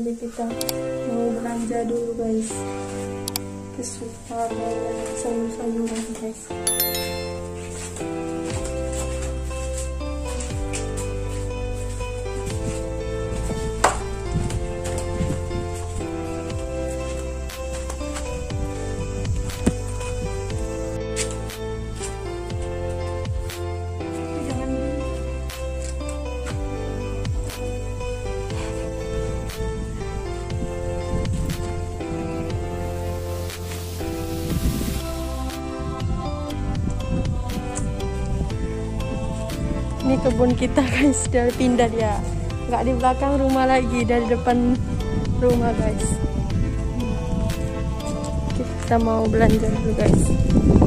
jadi kita mau belanja dulu guys. Ke sayur-sayuran guys kebun kita guys. Dari pindah dia nggak di belakang rumah lagi dari depan rumah guys. Kita mau belanja dulu guys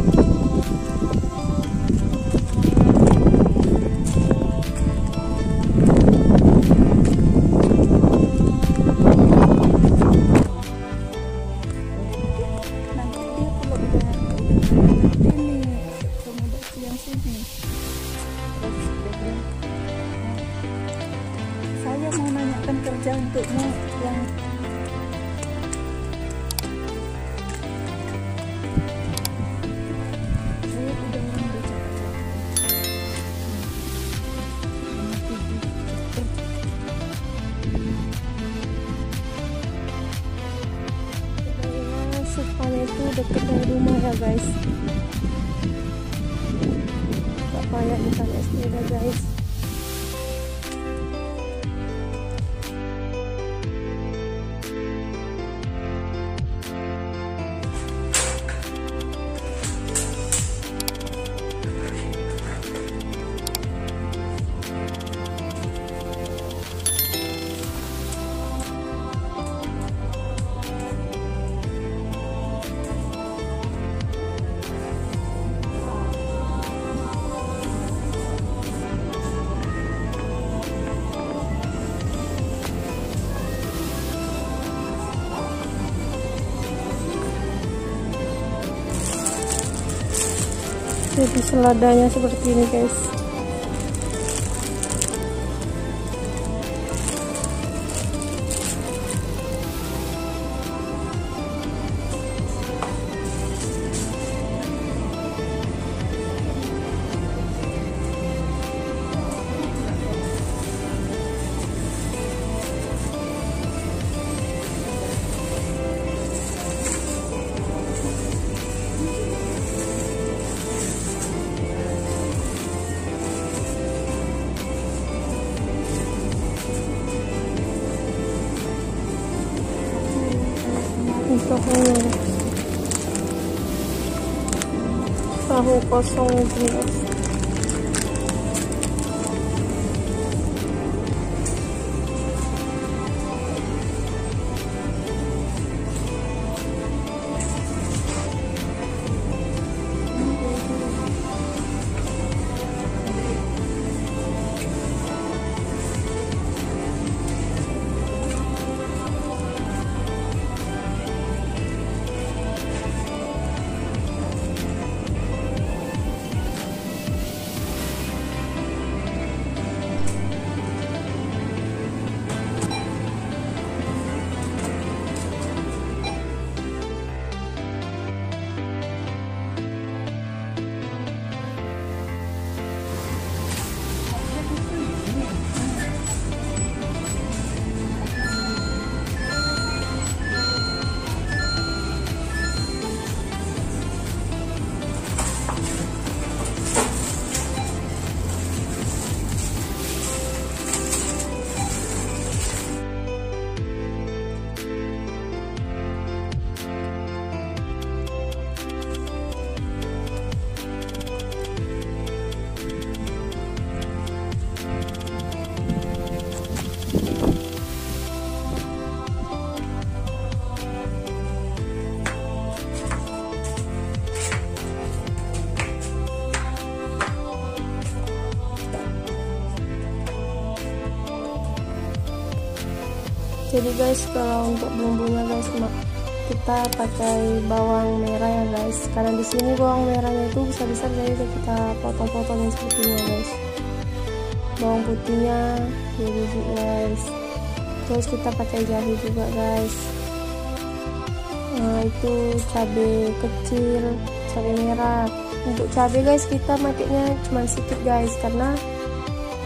kerja untukmu yang itu dekat dari rumah ya guys. Gak payah naik sepeda guys Jadi seladanya seperti ini guys roupa são os meus. Jadi guys kalau untuk bumbunya guys kita pakai bawang merah ya guys. Karena di sini bawang merahnya itu besar besar jadi kita potong-potongin seperti ini guys. Bawang putihnya 2 biji guys. Terus kita pakai jahe juga guys. Nah itu cabai kecil cabai merah. Untuk cabai guys kita makainya cuma sedikit guys karena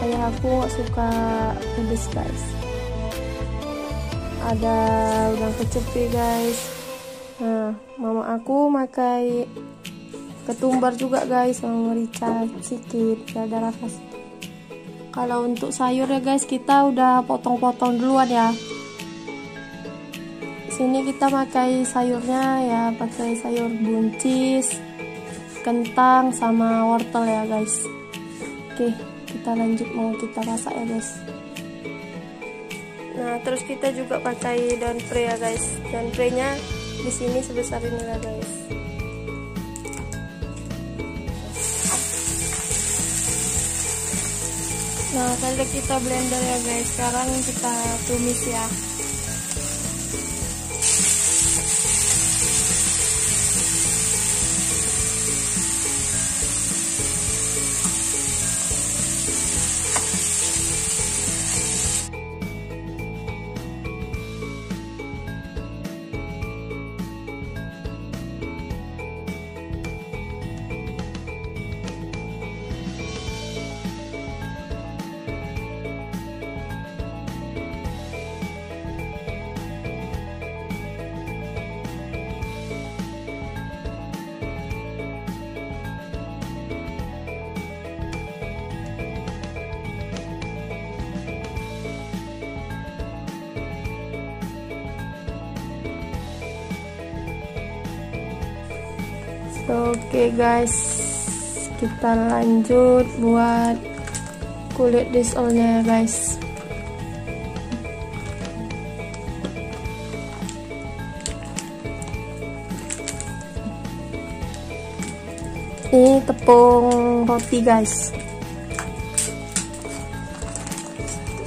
ayah aku suka pedes guys ada udang kecupi guys. Nah mama aku pakai ketumbar juga guys sama merica sedikit ada rasa kalau untuk sayur ya guys kita udah potong-potong duluan ya. Sini kita pakai sayurnya ya pakai sayur buncis kentang sama wortel ya guys. Oke kita lanjut mau kita masak ya guys nah terus kita juga pakai daun pre ya guys daun pre nya di sini sebesar ini ya guys Nah, kalau kita blender ya guys. Sekarang kita tumis ya. Oke guys, kita lanjut buat kulit disolnya ya guys. Ini tepung roti guys.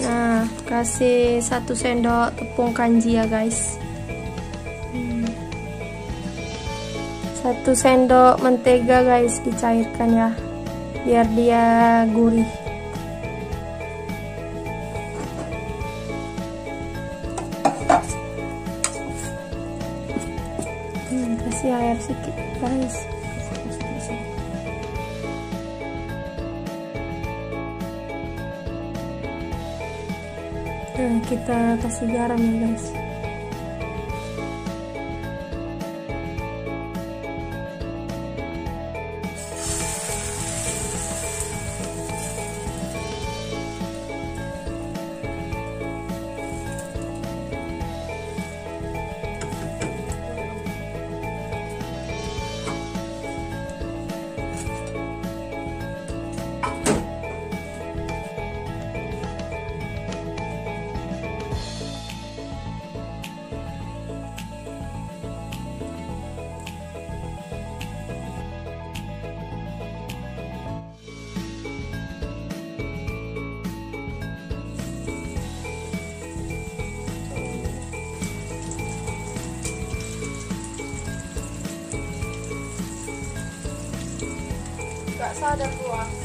Nah, kasih satu sendok tepung kanji ya guys. Satu sendok mentega guys dicairkan ya biar dia gurih. Hmm, kasih air sedikit guys. Nah kita kasih garam ya guys Sa'da po. Ah.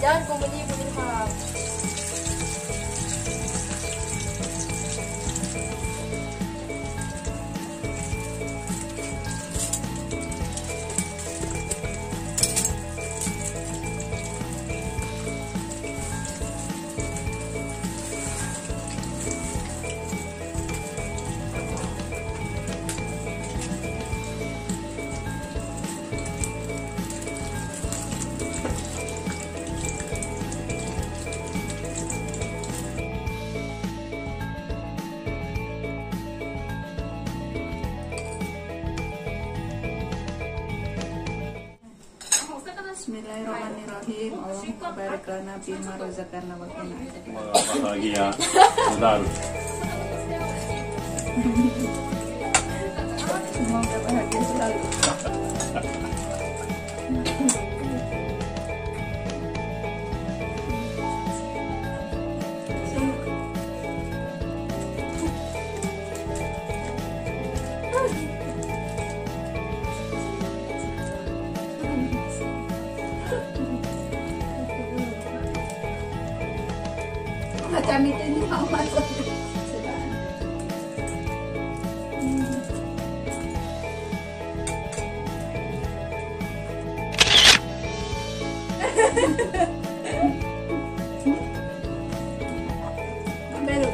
Yan, kung Bismillahirrahmanirrahim. Allahumma barik lana bima razaqtana wa qina ya? Bentar. Semoga bahagia selalu. Macam itu ni mama sedang. Baru?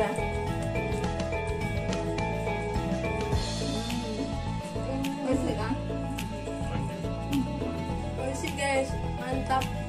Masih kan? Masih guys, mantap.